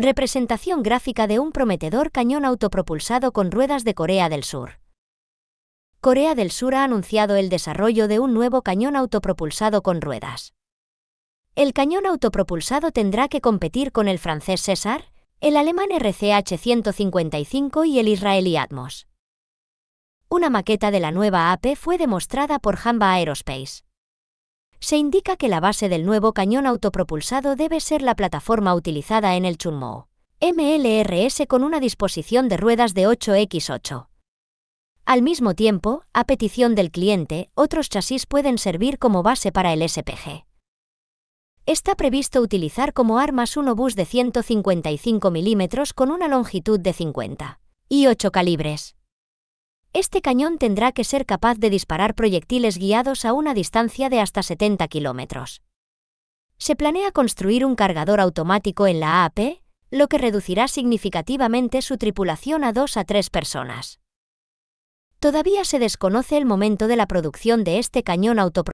Representación gráfica de un prometedor cañón autopropulsado con ruedas de Corea del Sur. Corea del Sur ha anunciado el desarrollo de un nuevo cañón autopropulsado con ruedas. El cañón autopropulsado tendrá que competir con el francés César, el alemán RCH-155 y el israelí Atmos. Una maqueta de la nueva AP fue demostrada por Hamba Aerospace. Se indica que la base del nuevo cañón autopropulsado debe ser la plataforma utilizada en el Chunmoo MLRS con una disposición de ruedas de 8x8. Al mismo tiempo, a petición del cliente, otros chasis pueden servir como base para el SPG. Está previsto utilizar como armas un obús de 155 mm con una longitud de 50 y 8 calibres. Este cañón tendrá que ser capaz de disparar proyectiles guiados a una distancia de hasta 70 kilómetros. Se planea construir un cargador automático en la AP, lo que reducirá significativamente su tripulación a dos a tres personas. Todavía se desconoce el momento de la producción de este cañón autopropulsado